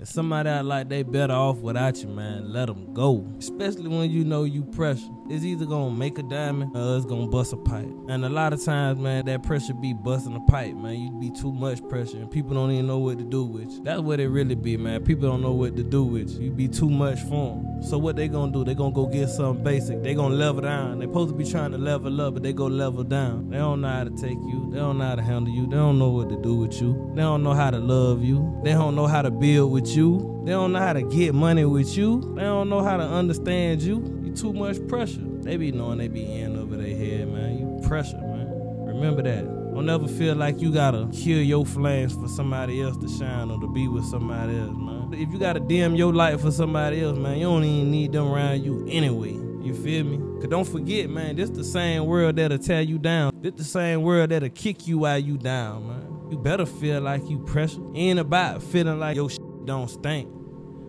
If somebody out like they better off without you, man, let them go. Especially when you know you pressure. It's either gonna make a diamond or it's gonna bust a pipe. And a lot of times, man, that pressure be busting a pipe, man. You be too much pressure and people don't even know what to do with you. That's what it really be, man. People don't know what to do with you. You be too much for them. So what they gonna do? They gonna go get something basic. They gonna level down. They supposed to be trying to level up, but they go level down. They don't know how to take you. They don't know how to handle you. They don't know what to do with you. They don't know how to love you. They don't know how to build with you. They don't know how to get money with you. They don't know how to understand you. You too much pressure. They be knowing they be in over their head, man. You pressure, man. Remember that. Don't ever feel like you gotta kill your flames for somebody else to shine or to be with somebody else, man. If you gotta dim your light for somebody else, man, you don't even need them around you anyway. You feel me? Cause don't forget, man, this the same world that'll tear you down. This the same world that'll kick you while you down, man. You better feel like you pressure. Ain't about feeling like your shit don't stink.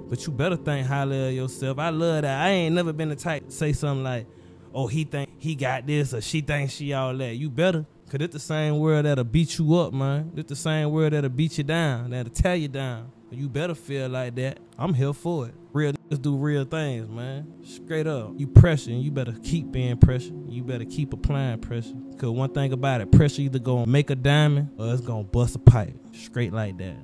But you better think highly of yourself. I love that. I ain't never been the type to say something like, oh, he think he got this or she thinks she all that. You better. Cause it's the same world that'll beat you up, man. It's the same world that'll beat you down, that'll tear you down. You better feel like that. I'm here for it. Real niggas do real things, man. Straight up. You pressure, you better keep being pressure. You better keep applying pressure. Cause one thing about it, pressure either gonna make a diamond or it's gonna bust a pipe. Straight like that.